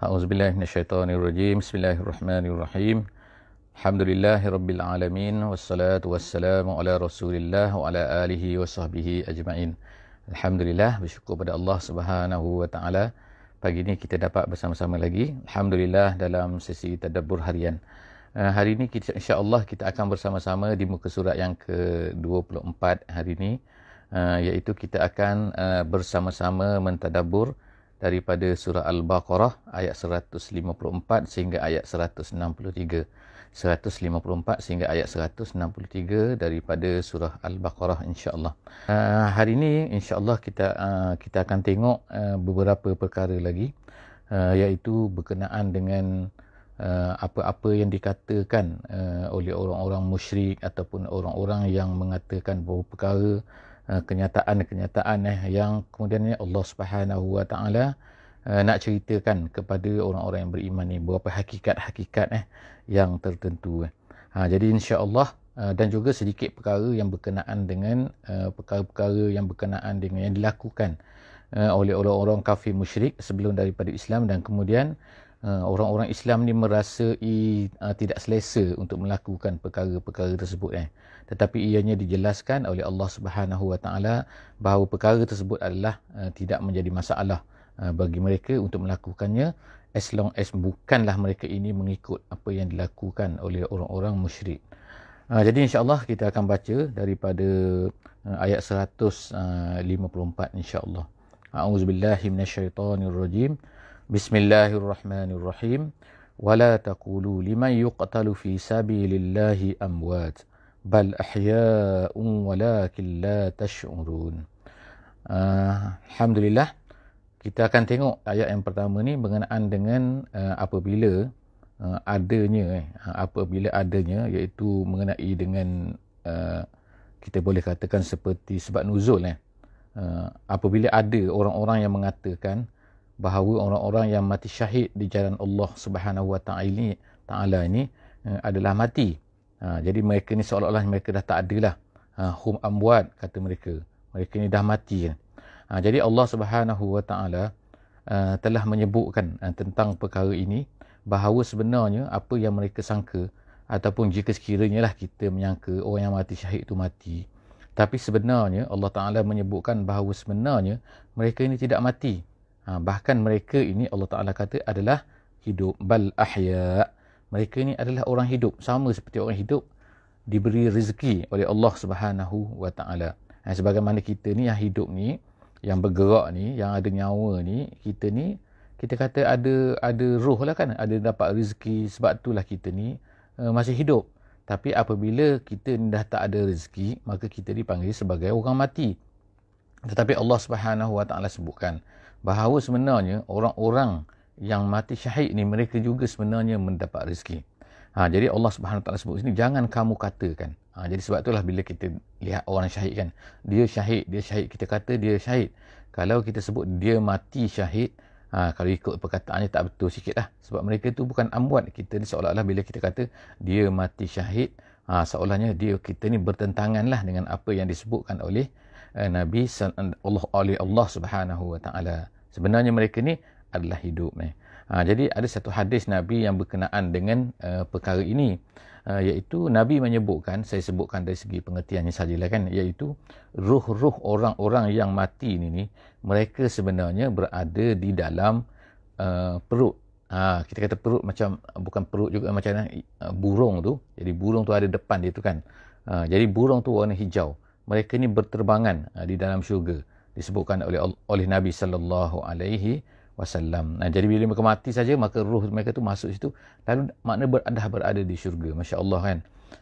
A'udzubillahi minasyaitonirrajim. Bismillahirrahmanirrahim. Alhamdulillahirabbil alamin wassalatu wassalamu ala Rasulillah wa ala alihi wa sahbihi ajmain. Alhamdulillah bersyukur pada Allah Subhanahu wa taala pagi ini kita dapat bersama-sama lagi. Alhamdulillah dalam sesi tadabbur harian. Uh, hari ini kita insya-Allah kita akan bersama-sama di muka surat yang ke-24 hari ini uh, iaitu kita akan uh, bersama-sama mentadabbur daripada surah Al-Baqarah ayat 154 sehingga ayat 163. 154 sehingga ayat 163 daripada surah Al-Baqarah insya-Allah. Uh, hari ini insya-Allah kita uh, kita akan tengok uh, beberapa perkara lagi uh, iaitu berkenaan dengan uh, apa-apa yang dikatakan uh, oleh orang-orang musyrik ataupun orang-orang yang mengatakan bahawa perkara uh, kenyataan-kenyataan eh, yang kemudian Allah Subhanahu Wa Taala uh, nak ceritakan kepada orang-orang yang beriman ni beberapa hakikat-hakikat eh yang tertentu. Ha, jadi insya-Allah dan juga sedikit perkara yang berkenaan dengan perkara-perkara yang berkenaan dengan yang dilakukan oleh orang-orang kafir musyrik sebelum daripada Islam dan kemudian uh, orang-orang Islam ni merasa uh, tidak selesa untuk melakukan perkara-perkara tersebut eh tetapi ianya dijelaskan oleh Allah Subhanahu Wa Taala bahawa perkara tersebut adalah uh, tidak menjadi masalah uh, bagi mereka untuk melakukannya as long as bukanlah mereka ini mengikut apa yang dilakukan oleh orang-orang musyrik. Uh, jadi insya-Allah kita akan baca daripada uh, ayat 154 insya-Allah. A'udzubillahi minasyaitonirrajim. Bismillahirrahmanirrahim. الله الرحمن الرحيم ولا تقولوا لمن يقتل في سبيل الله أموات بل أحياء Alhamdulillah. Kita akan tengok ayat yang pertama ni berkenaan dengan uh, apabila uh, adanya eh apabila adanya iaitu mengenai dengan uh, kita boleh katakan seperti sebab nuzul eh. Uh, apabila ada orang-orang yang mengatakan bahawa orang-orang yang mati syahid di jalan Allah Subhanahu Wa Taala ini uh, adalah mati. Uh, jadi mereka ni seolah-olah mereka dah tak adalah uh, hum amwat kata mereka. Mereka ni dah mati kan. Ha, jadi Allah Subhanahu Wa Taala uh, telah menyebutkan uh, tentang perkara ini bahawa sebenarnya apa yang mereka sangka ataupun jika sekiranya lah kita menyangka orang yang mati syahid itu mati tapi sebenarnya Allah Taala menyebutkan bahawa sebenarnya mereka ini tidak mati ha, bahkan mereka ini Allah Taala kata adalah hidup. Bal ahya. Mereka ini adalah orang hidup. Sama seperti orang hidup diberi rezeki oleh Allah Subhanahu Wa Taala. Ha, sebagaimana kita ni yang hidup ni yang bergerak ni, yang ada nyawa ni, kita ni, kita kata ada ada roh lah kan, ada dapat rezeki, sebab itulah kita ni uh, masih hidup. Tapi apabila kita dah tak ada rezeki, maka kita dipanggil sebagai orang mati. Tetapi Allah Subhanahu Wa Taala sebutkan bahawa sebenarnya orang-orang yang mati syahid ni mereka juga sebenarnya mendapat rezeki. Ha, jadi Allah Subhanahu Taala sebut sini jangan kamu katakan Ha, jadi sebab itulah bila kita lihat orang syahid kan, dia syahid, dia syahid, kita kata dia syahid. Kalau kita sebut dia mati syahid, ha, kalau ikut perkataannya tak betul sikit lah. Sebab mereka tu bukan ambuat. Kita ni seolah-olah bila kita kata dia mati syahid, ha, seolahnya dia kita ni bertentangan lah dengan apa yang disebutkan oleh Nabi Allah oleh Allah Subhanahu Wa Taala. Sebenarnya mereka ni adalah hidup ni. Ha, jadi ada satu hadis Nabi yang berkenaan dengan uh, perkara ini. Uh, iaitu Nabi menyebutkan saya sebutkan dari segi pengertiannya sajalah kan iaitu ruh-ruh orang-orang yang mati ini ni mereka sebenarnya berada di dalam uh, perut. Ha, kita kata perut macam bukan perut juga macam uh, burung tu. Jadi burung tu ada depan dia tu kan. Uh, jadi burung tu warna hijau mereka ni berterbangan uh, di dalam syurga disebutkan oleh oleh Nabi sallallahu alaihi wasallam. Nah, jadi bila mereka mati saja maka ruh mereka tu masuk situ lalu makna berada berada di syurga. Masya-Allah kan.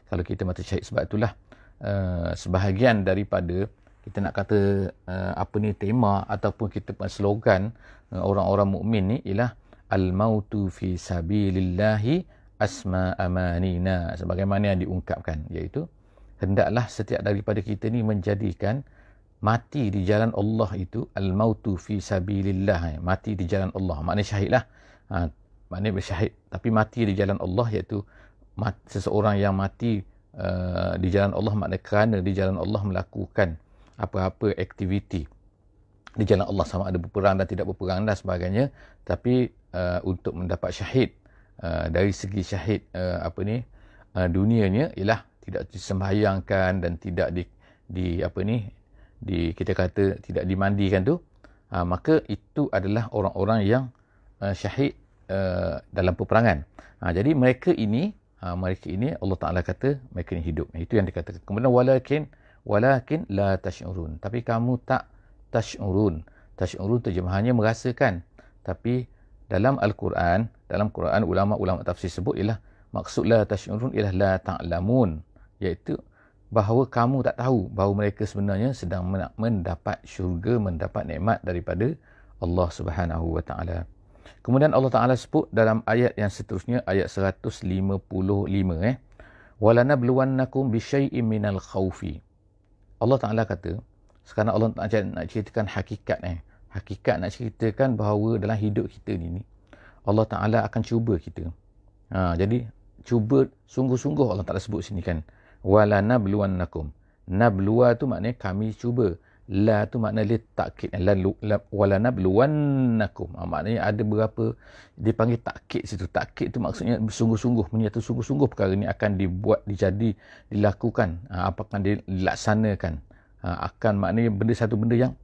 Kalau kita mati syahid sebab itulah uh, sebahagian daripada kita nak kata uh, apa ni tema ataupun kita punya slogan uh, orang-orang mukmin ni ialah al-mautu fi sabilillahi asma amanina sebagaimana yang diungkapkan iaitu hendaklah setiap daripada kita ni menjadikan mati di jalan Allah itu al-mautu fi sabilillah. Mati di jalan Allah. Maknanya syahidlah. Ha, maknanya bersyahid. Tapi mati di jalan Allah iaitu mat, seseorang yang mati uh, di jalan Allah. Maknanya kerana di jalan Allah melakukan apa-apa aktiviti di jalan Allah. Sama ada berperang dan tidak berperang dan sebagainya. Tapi uh, untuk mendapat syahid uh, dari segi syahid uh, apa ni uh, dunianya ialah tidak disembahyangkan dan tidak di di apa ni di kita kata tidak dimandikan tu uh, maka itu adalah orang-orang yang uh, syahid uh, dalam peperangan. Uh, jadi mereka ini uh, mereka ini Allah Taala kata mereka ini hidup. Itu yang dikatakan. Kemudian walakin walakin la tash'urun. Tapi kamu tak tash'urun. Tash'urun terjemahannya merasakan. Tapi dalam al-Quran dalam Quran ulama-ulama tafsir sebut ialah maksud la tash'urun ialah la ta'lamun iaitu bahawa kamu tak tahu bahawa mereka sebenarnya sedang mendapat syurga mendapat nikmat daripada Allah Subhanahu wa taala. Kemudian Allah Taala sebut dalam ayat yang seterusnya ayat 155 eh walana bluwannakum bisyai'in minal khaufi. Allah Taala kata sekarang Allah nak, nak ceritakan hakikat eh hakikat nak ceritakan bahawa dalam hidup kita ni Allah Taala akan cuba kita. Ha, jadi cuba sungguh-sungguh Allah Taala sebut sini kan wala nabluwannakum. Nabluwa tu maknanya kami cuba. La tu makna li takkid la, la wala nabluwannakum. Ha, maknanya ada berapa dipanggil takkid situ. Takkid tu maksudnya sungguh-sungguh menyatu sungguh-sungguh perkara ini akan dibuat dijadi dilakukan. Ha, apakah dilaksanakan. Ha, akan maknanya benda satu benda yang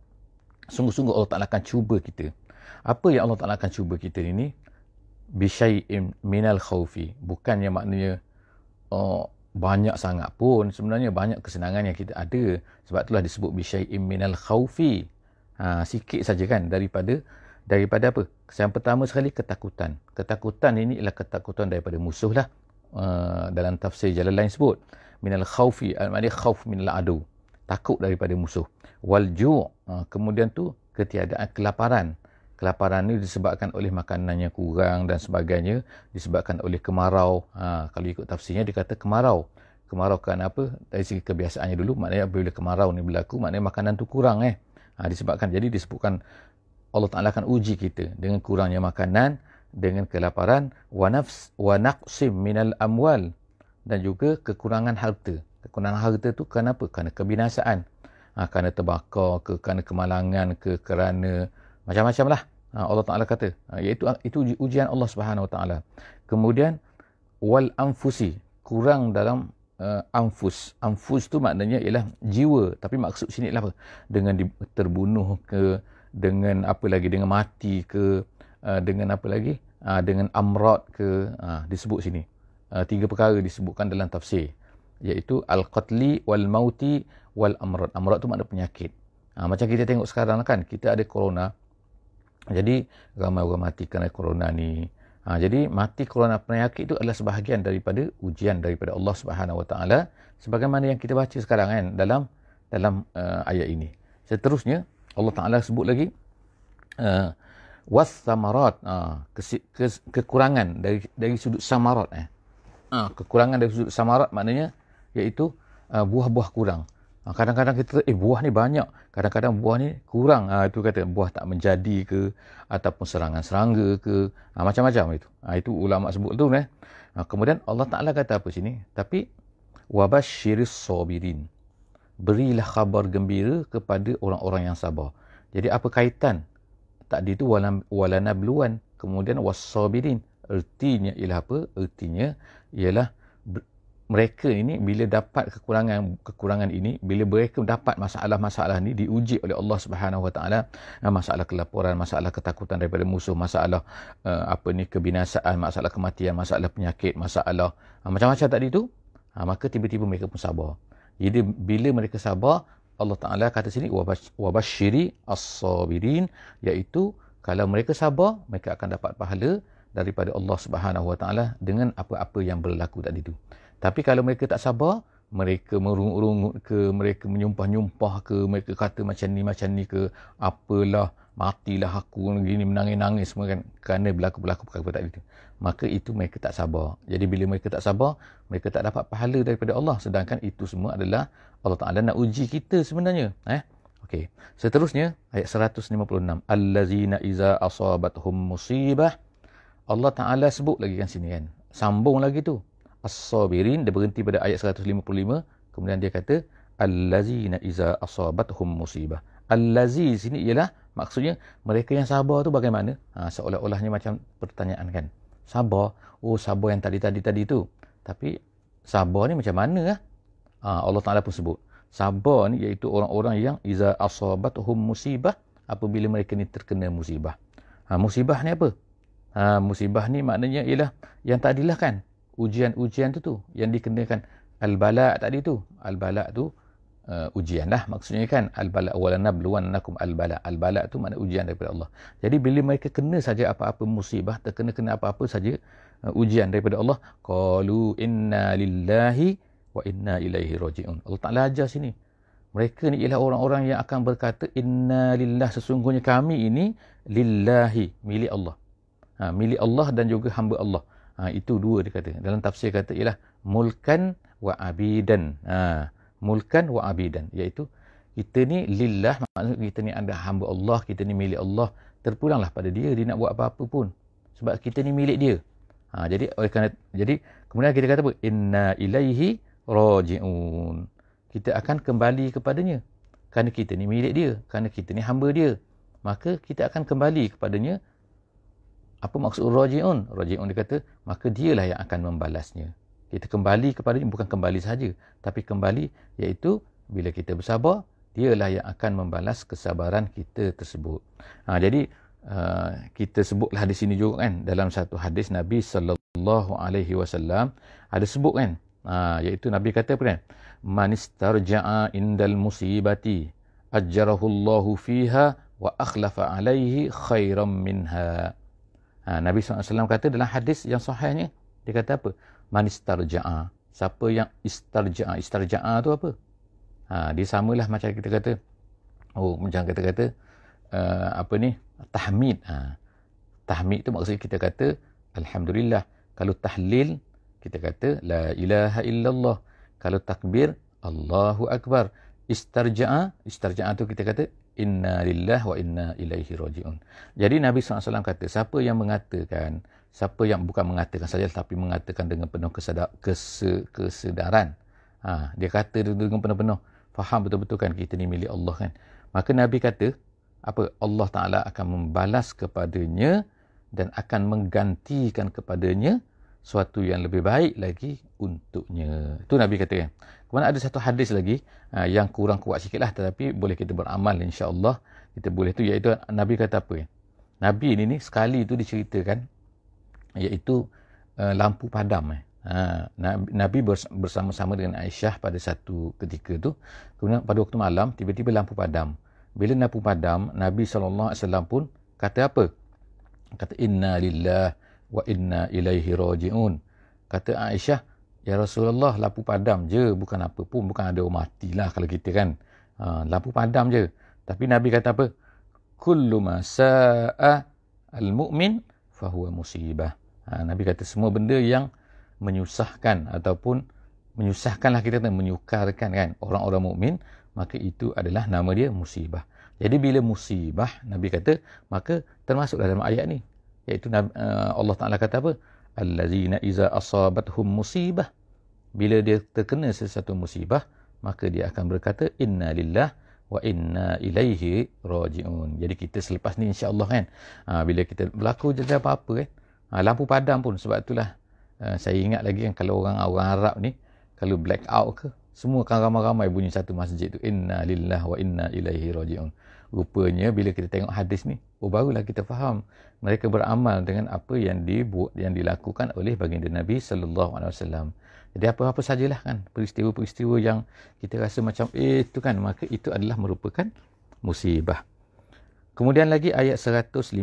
sungguh-sungguh Allah Taala akan cuba kita. Apa yang Allah Taala akan cuba kita ini? Bisyai'in minal khaufi bukannya maknanya oh, banyak sangat pun sebenarnya banyak kesenangan yang kita ada. Sebab itulah disebut bisyai'in minal khaufi ha, sikit saja kan daripada daripada apa? Yang pertama sekali ketakutan. Ketakutan ini ialah ketakutan daripada musuh lah. Uh, dalam tafsir jalan lain sebut minal khaufi maknanya khauf minal adu. Takut daripada musuh. Wal ju' uh, kemudian tu ketiadaan kelaparan kelaparan ni disebabkan oleh makanan yang kurang dan sebagainya disebabkan oleh kemarau. Ha, kalau ikut tafsirnya dia kata kemarau. Kemarau kerana apa? Dari segi kebiasaannya dulu maknanya apabila kemarau ni berlaku maknanya makanan tu kurang eh. Ha, disebabkan jadi disebutkan Allah Ta'ala akan uji kita dengan kurangnya makanan dengan kelaparan wa nafs wa naqsim minal amwal dan juga kekurangan harta. Kekurangan harta tu kenapa? Kerana kebinasaan. Ha, kerana terbakar ke kerana kemalangan ke kerana macam-macam lah. Ha, Allah Ta'ala kata ha, iaitu itu ujian Allah Subhanahu Wa Ta'ala. Kemudian wal anfusi kurang dalam uh, anfus. Anfus tu maknanya ialah jiwa. Tapi maksud sini ialah apa? Dengan terbunuh ke dengan apa lagi? Dengan mati ke uh, dengan apa lagi? Uh, dengan amrat ke uh, disebut sini. Uh, tiga perkara disebutkan dalam tafsir. Iaitu al-qatli wal mauti wal amrat amrat tu makna penyakit. Uh, macam kita tengok sekarang kan kita ada corona jadi ramai orang mati kerana corona ni. Ha, jadi mati kerana penyakit itu adalah sebahagian daripada ujian daripada Allah Subhanahu Wa Taala sebagaimana yang kita baca sekarang kan dalam dalam uh, ayat ini. Seterusnya Allah Taala sebut lagi uh, was samarat uh, ke, ke, kekurangan dari dari sudut samarat eh. Uh, kekurangan dari sudut samarat maknanya iaitu uh, buah-buah kurang. Ha, kadang-kadang kita, eh buah ni banyak. Kadang-kadang buah ni kurang. Ha, itu kata buah tak menjadi ke, ataupun serangan serangga ke, ha, macam-macam itu. Ha, itu ulama sebut tu. Eh. Ha, kemudian Allah Ta'ala kata apa sini? Tapi, wabashiris sobirin. Berilah khabar gembira kepada orang-orang yang sabar. Jadi apa kaitan? Tadi itu walana beluan. Kemudian wasobirin. Ertinya ialah apa? Ertinya ialah mereka ini bila dapat kekurangan kekurangan ini bila mereka dapat masalah-masalah ini diuji oleh Allah Subhanahu Wa Taala masalah kelaparan masalah ketakutan daripada musuh masalah uh, apa ni kebinasaan masalah kematian masalah penyakit masalah uh, macam-macam tadi tu uh, maka tiba-tiba mereka pun sabar. Jadi bila mereka sabar Allah Taala kata sini wabashiri as-sabirin iaitu kalau mereka sabar mereka akan dapat pahala daripada Allah Subhanahu Wa Taala dengan apa-apa yang berlaku tadi tu tapi kalau mereka tak sabar, mereka merungut-rungut ke, mereka menyumpah-nyumpah ke, mereka kata macam ni, macam ni ke, apalah, matilah aku, gini, menangis-nangis semua kan, kerana berlaku-berlaku perkara-perkara itu. Maka itu mereka tak sabar. Jadi bila mereka tak sabar, mereka tak dapat pahala daripada Allah. Sedangkan itu semua adalah Allah Ta'ala nak uji kita sebenarnya. Eh? Okay. Seterusnya, ayat 156. Allazina iza asabathum musibah. Allah Ta'ala sebut lagi kan sini kan. Sambung lagi tu as-sabirin dia berhenti pada ayat 155 kemudian dia kata allazina iza asabatuhum musibah Allazi sini ialah maksudnya mereka yang sabar tu bagaimana? Ha, seolah-olahnya macam pertanyaan kan. Sabar. Oh sabar yang tadi-tadi tadi tu. Tapi sabar ni macam mana lah? Ha, Allah Ta'ala pun sebut. Sabar ni iaitu orang-orang yang iza asabatuhum musibah apabila mereka ni terkena musibah. Ha, musibah ni apa? Ha, musibah ni maknanya ialah yang tadilah kan. Ujian-ujian tu tu. Yang dikenakan. Al-bala' tadi tu. Al-bala' tu uh, ujian lah. Maksudnya kan al-bala walana bluwannakum al-bala. Al-bala tu makna ujian daripada Allah. Jadi bila mereka kena saja apa-apa musibah terkena kena apa-apa saja uh, ujian daripada Allah qalu inna lillahi wa inna ilaihi rajiun. Allah Taala ajar sini. Mereka ni ialah orang-orang yang akan berkata inna lillah sesungguhnya kami ini lillahi milik Allah. Ha, milik Allah dan juga hamba Allah ha, itu dua dia kata. Dalam tafsir kata ialah mulkan wa abidan. Ha, mulkan wa abidan. Iaitu kita ni lillah maksud kita ni ada hamba Allah kita ni milik Allah terpulanglah pada dia dia nak buat apa-apa pun. Sebab kita ni milik dia. Ha, jadi oleh kerana jadi kemudian kita kata apa? Inna ilaihi rajiun. Kita akan kembali kepadanya. Kerana kita ni milik dia kerana kita ni hamba dia. Maka kita akan kembali kepadanya apa maksud rajiun? Rajiun dia kata maka dialah yang akan membalasnya. Kita kembali kepada bukan kembali saja tapi kembali iaitu bila kita bersabar dialah yang akan membalas kesabaran kita tersebut. Ha, jadi uh, kita sebutlah di sini juga kan dalam satu hadis Nabi sallallahu alaihi wasallam ada sebut kan ha, iaitu Nabi kata apa kan man istarja'a indal musibati ajjarahu Allahu fiha wa akhlafa alaihi khairan minha ha, Nabi SAW kata dalam hadis yang sahihnya dia kata apa? Man istarja'a. Siapa yang istarja'a istarja'a tu apa? Ha, dia samalah macam kita kata oh macam kita kata uh, apa ni? Tahmid. Ha. tahmid tu maksud kita kata alhamdulillah kalau tahlil kita kata la ilaha illallah. Kalau takbir Allahu akbar. Istarja'a istarja'a tu kita kata inna lillah wa inna ilaihi rajiun. Jadi Nabi SAW kata siapa yang mengatakan siapa yang bukan mengatakan saja tapi mengatakan dengan penuh kesedar, kese, kesedaran. Ha, dia kata dengan penuh-penuh. Faham betul-betul kan kita ni milik Allah kan? Maka Nabi kata apa? Allah Ta'ala akan membalas kepadanya dan akan menggantikan kepadanya suatu yang lebih baik lagi untuknya. Itu Nabi kata kan kemudian ada satu hadis lagi ha, yang kurang kuat sikit lah tetapi boleh kita beramal insyaAllah. Kita boleh tu iaitu Nabi kata apa? Nabi ini ni sekali itu diceritakan iaitu uh, lampu padam eh. Ha, Nabi bersama-sama dengan Aisyah pada satu ketika tu. Kemudian pada waktu malam tiba-tiba lampu padam. Bila lampu padam Nabi SAW pun kata apa? Kata inna lillah wa inna ilaihi raji'un. Kata Aisyah ya Rasulullah lampu padam je bukan apa pun bukan ada orang matilah kalau kita kan. Ha, lampu padam je. Tapi Nabi kata apa? Kullu ma sa'a al-mu'min fahuwa musibah. Ha, Nabi kata semua benda yang menyusahkan ataupun menyusahkanlah kita kata menyukarkan kan orang-orang mukmin maka itu adalah nama dia musibah. Jadi bila musibah Nabi kata maka termasuk dalam ayat ni. Iaitu uh, Allah Taala kata apa? Allazina iza asabathum musibah bila dia terkena sesuatu musibah maka dia akan berkata inna lillah wa inna ilaihi rajiun. Jadi kita selepas ni insya-Allah kan ha, bila kita berlaku jadi apa-apa kan Ha, lampu padam pun sebab itulah uh, saya ingat lagi kan kalau orang orang Arab ni kalau black out ke semua akan ramai-ramai bunyi satu masjid tu inna lillah wa inna ilaihi rajiun. Rupanya bila kita tengok hadis ni, oh barulah kita faham mereka beramal dengan apa yang dibuat yang dilakukan oleh baginda Nabi sallallahu alaihi wasallam. Jadi apa-apa sajalah kan peristiwa-peristiwa yang kita rasa macam eh itu kan maka itu adalah merupakan musibah. Kemudian lagi ayat 157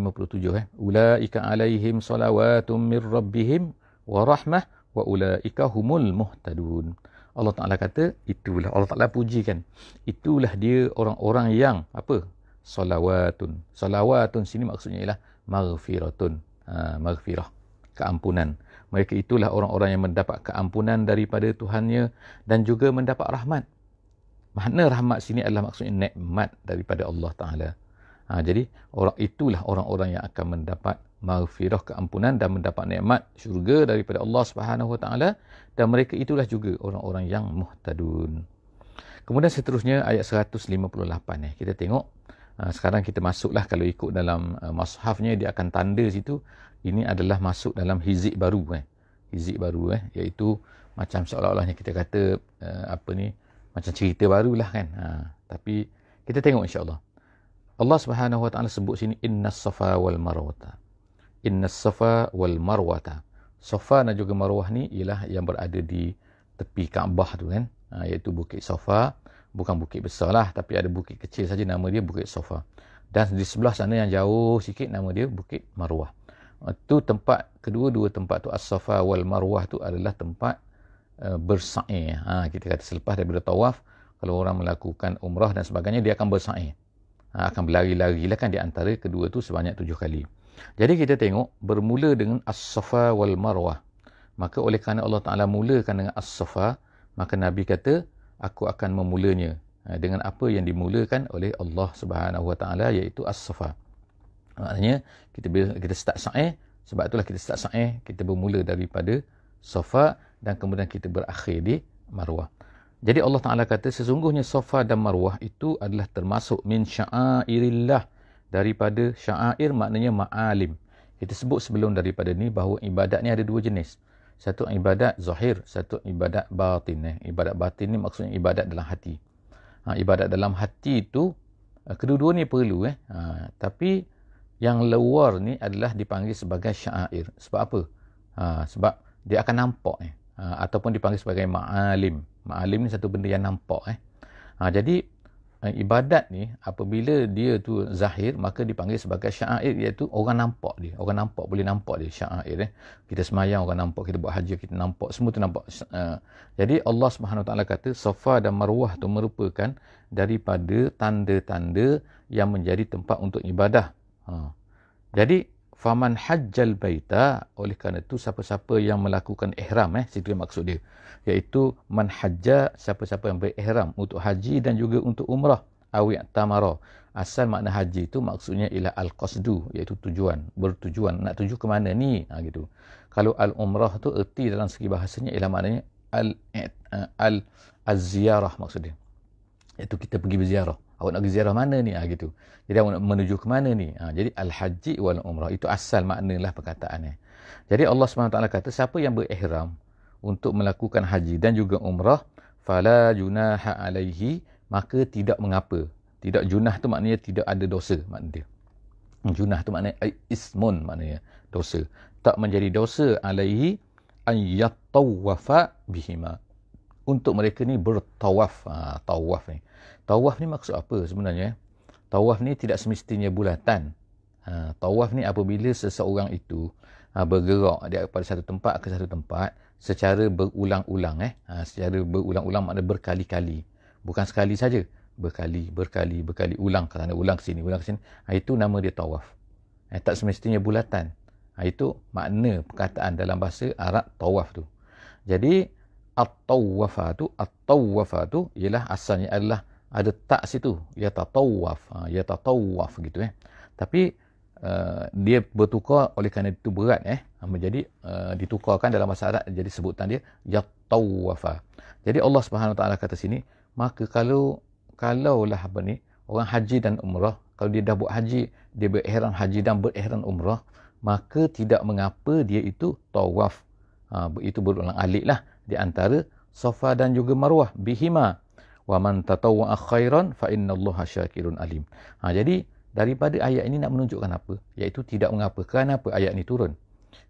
eh. Ulaika alaihim salawatum mir rabbihim wa rahmah wa ulaika humul muhtadun. Allah Taala kata itulah Allah Taala pujikan. Itulah dia orang-orang yang apa? Salawatun. Salawatun sini maksudnya ialah maghfiratun. Ha, maghfirah. Keampunan. Mereka itulah orang-orang yang mendapat keampunan daripada Tuhannya dan juga mendapat rahmat. Mana rahmat sini adalah maksudnya nikmat daripada Allah Taala. Ha, jadi orang itulah orang-orang yang akan mendapat maghfirah keampunan dan mendapat nikmat syurga daripada Allah Subhanahu Wa Taala dan mereka itulah juga orang-orang yang muhtadun. Kemudian seterusnya ayat 158 eh. Kita tengok sekarang kita masuklah kalau ikut dalam uh, mushafnya dia akan tanda situ ini adalah masuk dalam hizib baru eh. Hizib baru eh iaitu macam seolah-olahnya kita kata uh, apa ni macam cerita barulah kan. Ha, tapi kita tengok insya-Allah. Allah Subhanahu Wa Taala sebut sini innas safa wal marwata. Innas safa wal marwata. Safa dan juga marwah ni ialah yang berada di tepi Kaabah tu kan ha, iaitu Bukit Sofa bukan bukit besar lah tapi ada bukit kecil saja nama dia Bukit Sofa. Dan di sebelah sana yang jauh sikit nama dia Bukit Marwah. Itu tempat kedua-dua tempat tu As-Safa wal Marwah tu adalah tempat uh, bersa'i ha, kita kata selepas daripada tawaf kalau orang melakukan umrah dan sebagainya dia akan bersa'i ha, akan berlari-lari lah kan di antara kedua tu sebanyak tujuh kali. Jadi kita tengok bermula dengan As-Safa wal Marwah. Maka oleh kerana Allah Ta'ala mulakan dengan As-Safa, maka Nabi kata, aku akan memulanya ha, dengan apa yang dimulakan oleh Allah Subhanahu Wa Ta'ala iaitu As-Safa. Maknanya, kita kita start sa'i, sebab itulah kita start sa'i, kita bermula daripada Safa dan kemudian kita berakhir di Marwah. Jadi Allah Ta'ala kata, sesungguhnya Safa dan Marwah itu adalah termasuk min sya'airillah daripada sya'air maknanya ma'alim. Kita sebut sebelum daripada ni bahawa ibadat ni ada dua jenis satu ibadat zahir, satu ibadat batin. Eh. Ibadat batin ni maksudnya ibadat dalam hati. Ha, ibadat dalam hati itu, eh, kedua-dua ni perlu. Eh. Ha, tapi yang luar ni adalah dipanggil sebagai syair. Sebab apa? Ha, sebab dia akan nampak. Eh. Ha, ataupun dipanggil sebagai ma'alim. Ma'alim ni satu benda yang nampak. Eh. Ha, jadi, Eh, ibadat ni apabila dia tu zahir maka dipanggil sebagai syair iaitu orang nampak dia. Orang nampak boleh nampak dia syair eh. Kita semayang orang nampak kita buat haji kita nampak semua tu nampak uh, jadi Allah Subhanahu taala kata safa dan marwah tu merupakan daripada tanda-tanda yang menjadi tempat untuk ibadah. Ha. jadi faman hajjal baita oleh kerana itu siapa-siapa yang melakukan ihram eh situ yang maksud dia. Iaitu man hajja siapa-siapa yang berihram untuk haji dan juga untuk umrah. Awi tamara asal makna haji itu maksudnya ialah al qasdu iaitu tujuan bertujuan. Nak tuju ke mana ni? Ha, gitu. Kalau al umrah tu erti dalam segi bahasanya ialah maknanya al al az-ziarah maksud dia iaitu kita pergi berziarah. Awak nak pergi ziarah mana ni? Ha, gitu. Jadi awak nak menuju ke mana ni? Ha, jadi al-haji wal umrah. Itu asal maknalah perkataannya jadi Allah SWT kata siapa yang berihram untuk melakukan haji dan juga umrah fala junaha alaihi maka tidak mengapa. Tidak junah tu maknanya tidak ada dosa makna dia. Junah tu maknanya ismun maknanya dosa. Tak menjadi dosa alaihi an yatawafa bihima untuk mereka ni bertawaf ha, tawaf ni Tawaf ni maksud apa sebenarnya? Tawaf ni tidak semestinya bulatan. Ha, tawaf ni apabila seseorang itu ha, bergerak daripada satu tempat ke satu tempat secara berulang-ulang. Eh? Ha, secara berulang-ulang makna berkali-kali. Bukan sekali saja. Berkali, berkali, berkali. Ulang ke sana, ulang ke sini, ulang ke sini. Ha, itu nama dia tawaf. Ha, tak semestinya bulatan. Ha, itu makna perkataan dalam bahasa Arab tawaf tu. Jadi, at-tawafa tu, at-tawafa tu ialah asalnya adalah ada tak situ. Ya ha, ya tatawaf gitu eh. Tapi uh, dia bertukar oleh kerana itu berat eh. Menjadi uh, ditukarkan dalam bahasa Arab jadi sebutan dia ya tawafa jadi Allah Subhanahu taala kata sini maka kalau kalaulah apa ni orang haji dan umrah kalau dia dah buat haji dia berihram haji dan berihram umrah maka tidak mengapa dia itu tawaf ha, itu berulang alik lah di antara Safa dan juga Marwah bihima wa man tatawwa khairan fa innallaha syakirun alim. Ha jadi daripada ayat ini nak menunjukkan apa? Iaitu tidak mengapa. Kerana apa ayat ini turun?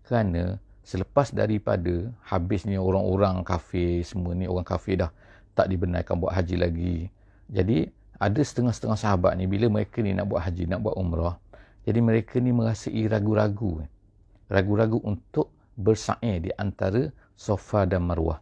Kerana selepas daripada habisnya orang-orang kafir semua ni orang kafir dah tak dibenarkan buat haji lagi. Jadi ada setengah-setengah sahabat ni bila mereka ni nak buat haji, nak buat umrah, jadi mereka ni merasai ragu-ragu. Ragu-ragu untuk bersa'i di antara Safa dan Marwah.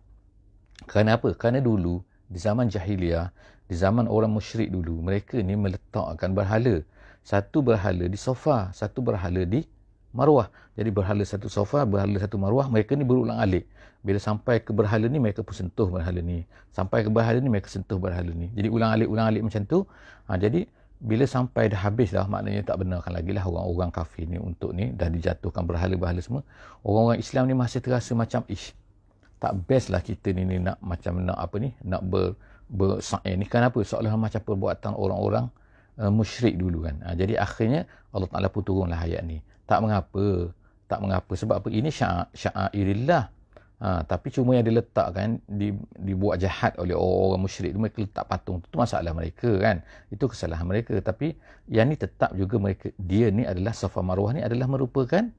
Kerana apa? Kerana dulu di zaman jahiliah, di zaman orang musyrik dulu, mereka ni meletakkan berhala. Satu berhala di sofa, satu berhala di marwah. Jadi berhala satu sofa, berhala satu marwah, mereka ni berulang alik. Bila sampai ke berhala ni, mereka pun sentuh berhala ni. Sampai ke berhala ni, mereka sentuh berhala ni. Jadi ulang alik, ulang alik macam tu. Ha, jadi bila sampai dah habis dah, maknanya tak benarkan lagi lah orang-orang kafir ni untuk ni, dah dijatuhkan berhala-berhala semua. Orang-orang Islam ni masih terasa macam, ish, tak best lah kita ni, ni nak macam nak apa ni nak ber, bersa'i ni kenapa seolah macam perbuatan orang-orang uh, musyrik dulu kan. Ha, jadi akhirnya Allah Ta'ala pun turunlah ayat ni. Tak mengapa tak mengapa sebab apa? Ini syairillah ha, tapi cuma yang diletakkan di, dibuat jahat oleh orang-orang musyrik mereka letak patung tu masalah mereka kan. Itu kesalahan mereka. Tapi yang ni tetap juga mereka dia ni adalah Safa Marwah ni adalah merupakan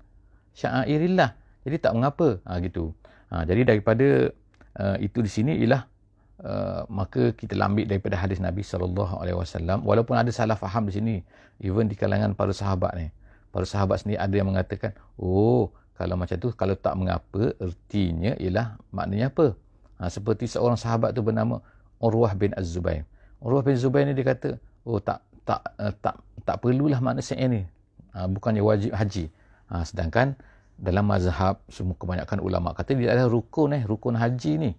syairillah jadi tak mengapa. Ha, gitu ha, jadi daripada uh, itu di sini ialah Uh, maka kita ambil daripada hadis Nabi sallallahu alaihi wasallam. Walaupun ada salah faham di sini even di kalangan para sahabat ni. Para sahabat sendiri ada yang mengatakan oh kalau macam tu kalau tak mengapa ertinya ialah maknanya apa? Ha, seperti seorang sahabat tu bernama Urwah bin Az-Zubair. Urwah bin Zubair ni dia kata oh tak tak uh, tak tak perlulah makna saya ni. Ha, bukannya wajib haji. Ha, sedangkan dalam mazhab semua kebanyakan ulama kata dia adalah rukun eh rukun haji ni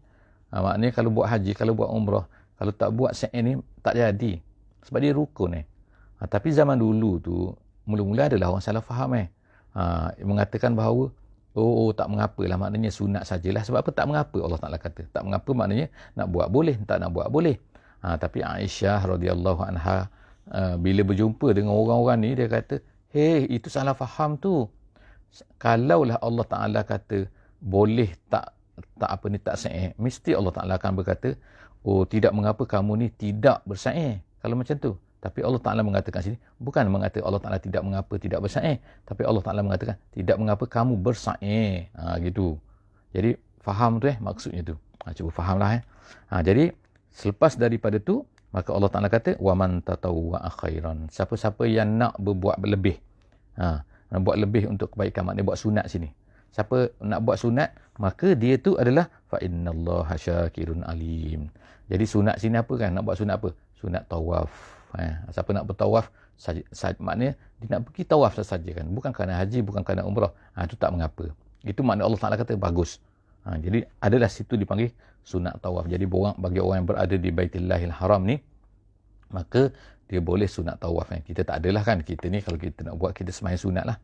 Ha, maknanya kalau buat haji, kalau buat umrah, kalau tak buat sa'i ni, tak jadi. Sebab dia rukun eh. Ha, tapi zaman dulu tu, mula-mula adalah orang salah faham eh. Ha, mengatakan bahawa, oh, oh tak mengapa lah, maknanya sunat sajalah. Sebab apa tak mengapa Allah Ta'ala kata. Tak mengapa maknanya nak buat boleh, tak nak buat boleh. Ha, tapi Aisyah radhiyallahu anha uh, bila berjumpa dengan orang-orang ni, dia kata, hei itu salah faham tu. Kalaulah Allah Ta'ala kata, boleh tak tak apa ni tak sahih mesti Allah Taala akan berkata oh tidak mengapa kamu ni tidak bersahih kalau macam tu. Tapi Allah Taala mengatakan sini bukan mengata Allah Taala tidak mengapa tidak bersahih tapi Allah Taala mengatakan tidak mengapa kamu bersahih ha gitu. Jadi faham tu eh maksudnya tu. Ha, cuba fahamlah eh. Ha, jadi selepas daripada tu maka Allah Taala kata wa man tatawwa khairan. Siapa-siapa yang nak berbuat lebih. Ha buat lebih untuk kebaikan maknanya buat sunat sini. Siapa nak buat sunat maka dia tu adalah fa innallaha syakirun alim. Jadi sunat sini apa kan? Nak buat sunat apa? Sunat tawaf. Eh, siapa nak bertawaf saja, maknanya dia nak pergi tawaf saja kan? Bukan kerana haji bukan kerana umrah. Ha, itu tak mengapa. Itu makna Allah Taala kata bagus. Ha, jadi adalah situ dipanggil sunat tawaf. Jadi orang bagi orang yang berada di Baitullahil Haram ni maka dia boleh sunat tawaf kan kita tak adalah kan kita ni kalau kita nak buat kita sembahyang sunat lah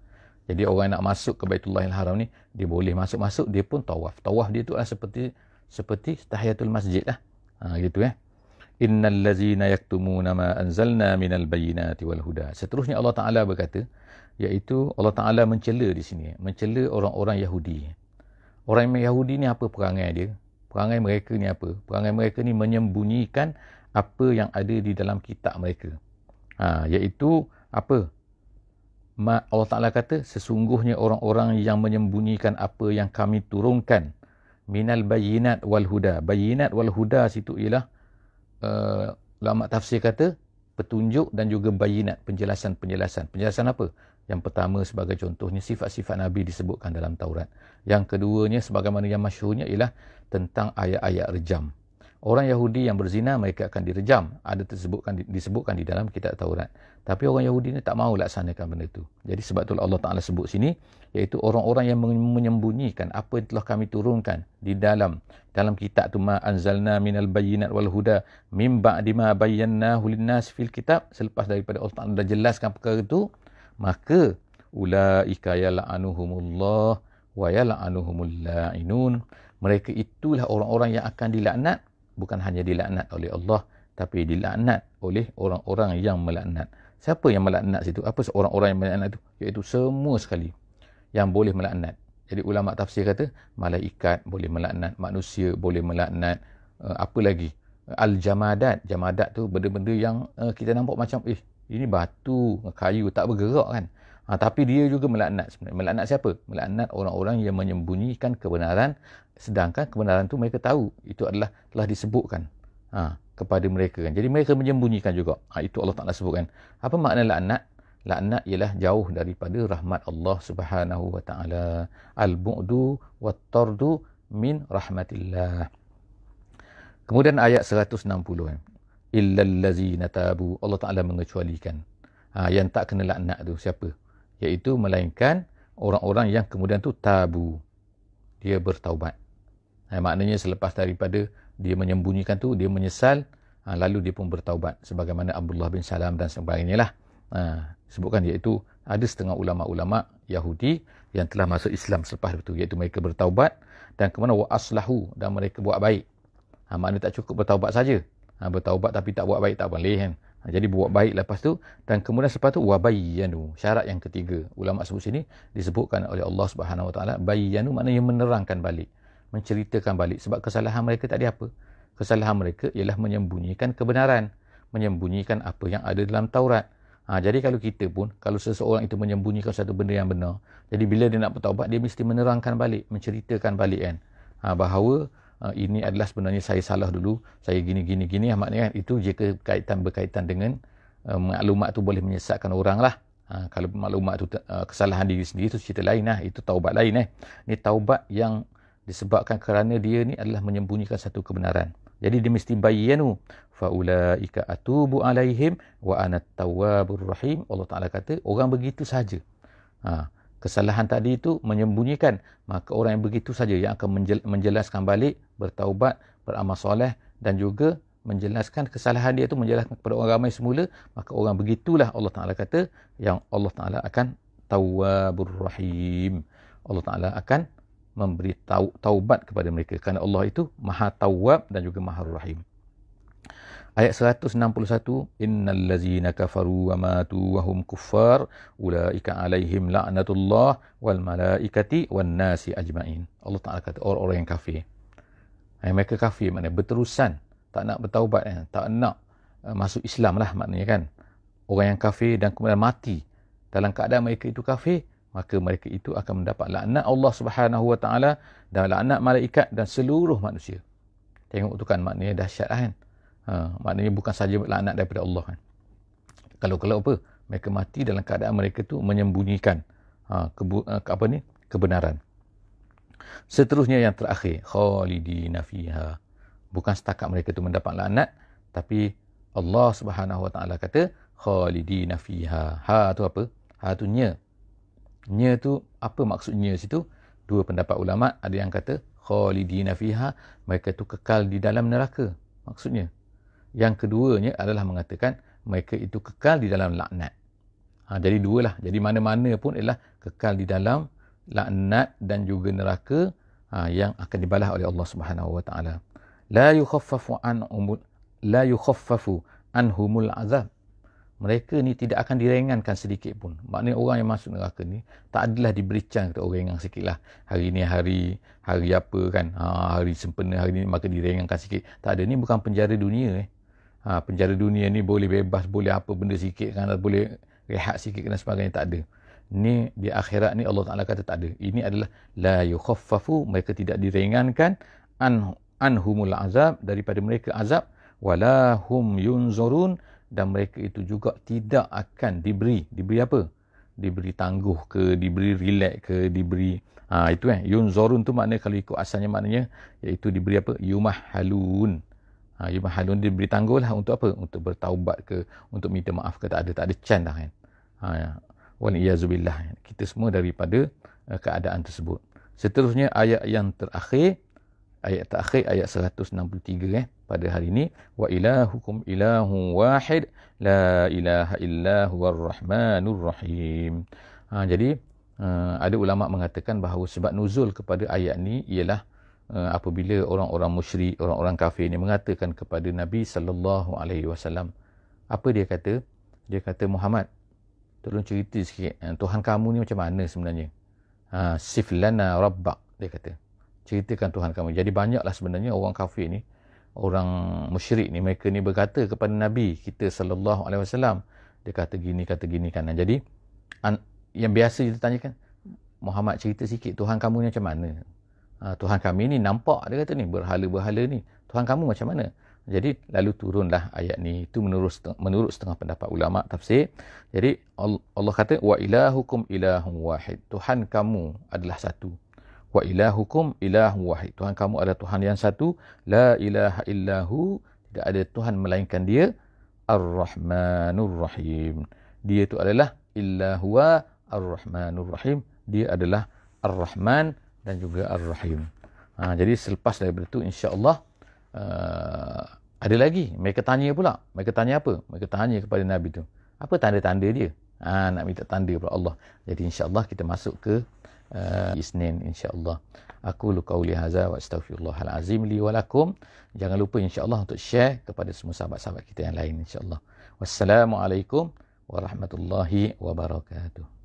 jadi orang nak masuk ke Baitullahil Haram ni, dia boleh masuk-masuk, dia pun tawaf. Tawaf dia tu lah seperti seperti tahiyatul masjid lah. Ha, gitu ya. Innal ladzina yaktumuna ma anzalna minal bayyinati wal huda. Seterusnya Allah Taala berkata, iaitu Allah Taala mencela di sini, mencela orang-orang Yahudi. Orang Yahudi ni apa perangai dia? Perangai mereka ni apa? Perangai mereka ni menyembunyikan apa yang ada di dalam kitab mereka. Ha, iaitu apa? Allah Ta'ala kata, sesungguhnya orang-orang yang menyembunyikan apa yang kami turunkan. Minal bayinat wal huda. Bayinat wal huda situ ialah, uh, lama tafsir kata, petunjuk dan juga bayinat, penjelasan-penjelasan. Penjelasan apa? Yang pertama sebagai contohnya, sifat-sifat Nabi disebutkan dalam Taurat. Yang keduanya, sebagaimana yang masyurnya ialah tentang ayat-ayat rejam orang Yahudi yang berzina mereka akan direjam. Ada tersebutkan disebutkan di dalam kitab Taurat. Tapi orang Yahudi ni tak mau laksanakan benda itu jadi sebab itulah Allah Taala sebut sini iaitu orang-orang yang menyembunyikan apa yang telah kami turunkan di dalam dalam kitab tu ma anzalna minal bayyinat wal huda mim ba'di ma bayyanahu linnas fil kitab. Selepas daripada Allah Taala dah jelaskan perkara itu maka ulaika yal'anuhumullah wa yal'anuhumul la'inun mereka itulah orang-orang yang akan dilaknat bukan hanya dilaknat oleh Allah tapi dilaknat oleh orang-orang yang melaknat. Siapa yang melaknat situ? Apa orang-orang yang melaknat itu? Iaitu semua sekali yang boleh melaknat. Jadi ulama tafsir kata malaikat boleh melaknat, manusia boleh melaknat, uh, apa lagi? Al-jamadat. Jamadat tu benda-benda yang uh, kita nampak macam eh ini batu, kayu tak bergerak kan. Ha, tapi dia juga melaknat sebenarnya. Melaknat siapa? Melaknat orang-orang yang menyembunyikan kebenaran sedangkan kebenaran tu mereka tahu itu adalah telah disebutkan ha, kepada mereka kan. Jadi mereka menyembunyikan juga. Ha, itu Allah Taala sebutkan. Apa makna laknat? Laknat ialah jauh daripada rahmat Allah Subhanahu wa taala. Al-bu'du wat-tardu min rahmatillah. Kemudian ayat 160 kan. Illal ladzina tabu. Allah Taala mengecualikan. Ha, yang tak kena laknat tu siapa? iaitu melainkan orang-orang yang kemudian tu tabu dia bertaubat ha, maknanya selepas daripada dia menyembunyikan tu dia menyesal ha, lalu dia pun bertaubat sebagaimana Abdullah bin Salam dan sebagainya lah ha, sebutkan iaitu ada setengah ulama-ulama Yahudi yang telah masuk Islam selepas itu iaitu mereka bertaubat dan kemudian wa aslahu dan mereka buat baik ha, maknanya tak cukup bertaubat saja Ha, bertaubat tapi tak buat baik tak boleh kan. Ha, jadi buat baik lepas tu dan kemudian selepas tu wabayyanu. Syarat yang ketiga. Ulama sebut sini disebutkan oleh Allah Subhanahu Wa Taala bayyanu maknanya menerangkan balik, menceritakan balik sebab kesalahan mereka tadi apa? Kesalahan mereka ialah menyembunyikan kebenaran, menyembunyikan apa yang ada dalam Taurat. Ha, jadi kalau kita pun, kalau seseorang itu menyembunyikan satu benda yang benar, jadi bila dia nak bertaubat, dia mesti menerangkan balik, menceritakan balik kan. Ha, bahawa uh, ini adalah sebenarnya saya salah dulu, saya gini, gini, gini. Ha, maknanya kan, itu jika kaitan berkaitan dengan uh, maklumat tu boleh menyesatkan orang lah. Ha, kalau maklumat tu uh, kesalahan diri sendiri, itu cerita lain lah. Itu taubat lain eh. Ini taubat yang disebabkan kerana dia ni adalah menyembunyikan satu kebenaran. Jadi dia mesti bayanu faulaika atubu alaihim wa ana tawwabur rahim. Allah Taala kata orang begitu saja. Ha, kesalahan tadi itu menyembunyikan maka orang yang begitu saja yang akan menjelaskan balik bertaubat beramal soleh dan juga menjelaskan kesalahan dia itu menjelaskan kepada orang ramai semula maka orang begitulah Allah Taala kata yang Allah Taala akan tawwabur rahim. Allah Taala akan memberi taubat kepada mereka kerana Allah itu Maha Tawwab dan juga Maha Rahim. Ayat 161 innal ladzina kafaru wa matu wa hum kuffar ulaika alaihim la'natullah wal malaikati wan nasi ajmain. Allah Taala kata orang-orang yang kafir. Hai mereka kafir maknanya berterusan tak nak bertaubat eh, tak nak uh, masuk Islam lah maknanya kan. Orang yang kafir dan kemudian mati dalam keadaan mereka itu kafir maka mereka itu akan mendapat laknat Allah Subhanahu Wa Taala dan laknat malaikat dan seluruh manusia. Tengok tu kan maknanya dahsyat kan. Ha, maknanya bukan saja laknat daripada Allah kan. Kalau kalau apa? Mereka mati dalam keadaan mereka tu menyembunyikan ha, kebu, ha, apa ni? kebenaran. Seterusnya yang terakhir, khalidina fiha. Bukan setakat mereka tu mendapat laknat, tapi Allah Subhanahu Wa Taala kata khalidina fiha. Ha tu apa? Ha tu nya Nya tu apa maksudnya situ? Dua pendapat ulama ada yang kata khalidina fiha mereka tu kekal di dalam neraka maksudnya. Yang keduanya adalah mengatakan mereka itu kekal di dalam laknat. Ha, jadi dua lah. Jadi mana-mana pun ialah kekal di dalam laknat dan juga neraka ha, yang akan dibalas oleh Allah Subhanahu Wa Taala. La yukhaffafu an umul la yukhaffafu anhumul azab mereka ni tidak akan direngankan sedikit pun. Maknanya orang yang masuk neraka ni tak adalah diberi chance kata orang yang sikit lah. Hari ni hari hari apa kan. Ha, hari sempena hari ni maka direngankan sikit. Tak ada. Ni bukan penjara dunia eh. Ha, penjara dunia ni boleh bebas, boleh apa benda sikit kan. Boleh rehat sikit dan sebagainya. Tak ada. Ni di akhirat ni Allah Ta'ala kata tak ada. Ini adalah la yukhaffafu. Mereka tidak direngankan. An, anhumul azab. Daripada mereka azab. Walahum yunzurun dan mereka itu juga tidak akan diberi. Diberi apa? Diberi tangguh ke diberi relax ke diberi ha itu eh yunzarun tu maknanya kalau ikut asalnya maknanya iaitu diberi apa? Yumahhalun ha yumahhalun diberi tangguh lah untuk apa? Untuk bertaubat ke untuk minta maaf ke tak ada tak ada can dah kan. Ha ya. Wal kita semua daripada uh, keadaan tersebut. Seterusnya ayat yang terakhir ayat terakhir ayat 163 eh pada hari ini. Wa ilahukum ilahu wahid la ilaha illa huwar rahmanur rahim. Ha, jadi uh, ada ulama mengatakan bahawa sebab nuzul kepada ayat ni ialah uh, apabila orang-orang musyrik orang-orang kafir ni mengatakan kepada Nabi sallallahu alaihi wasallam apa dia kata? Dia kata Muhammad tolong cerita sikit eh, Tuhan kamu ni macam mana sebenarnya? Ha, siflana rabbak dia kata ceritakan Tuhan kamu. Jadi banyaklah sebenarnya orang kafir ni, orang musyrik ni, mereka ni berkata kepada Nabi kita sallallahu alaihi wasallam, dia kata gini, kata gini kan. Jadi an, yang biasa kita tanyakan, Muhammad cerita sikit Tuhan kamu ni macam mana? Ha, Tuhan kami ni nampak dia kata ni berhala-berhala ni. Tuhan kamu macam mana? Jadi lalu turunlah ayat ni. Itu menurut menurut setengah pendapat ulama tafsir. Jadi Allah kata wa ilahukum ilahun wahid. Tuhan kamu adalah satu wa ilahukum ilahu wahid. Tuhan kamu adalah Tuhan yang satu, la ilaha illahu, tidak ada Tuhan melainkan dia, Ar-Rahmanur Rahim. Dia itu adalah illahuwa Ar-Rahmanur Rahim. Dia adalah Ar-Rahman dan juga Ar-Rahim. Ha, jadi selepas daripada itu insya-Allah uh, ada lagi mereka tanya pula. Mereka tanya apa? Mereka tanya kepada Nabi tu. Apa tanda-tanda dia? Ha, nak minta tanda kepada Allah. Jadi insya-Allah kita masuk ke uh, Isnin insya-Allah. Aku lu qauli hadza wa astaghfirullahal azim li wa lakum. Jangan lupa insya-Allah untuk share kepada semua sahabat-sahabat kita yang lain insya-Allah. Wassalamualaikum warahmatullahi wabarakatuh.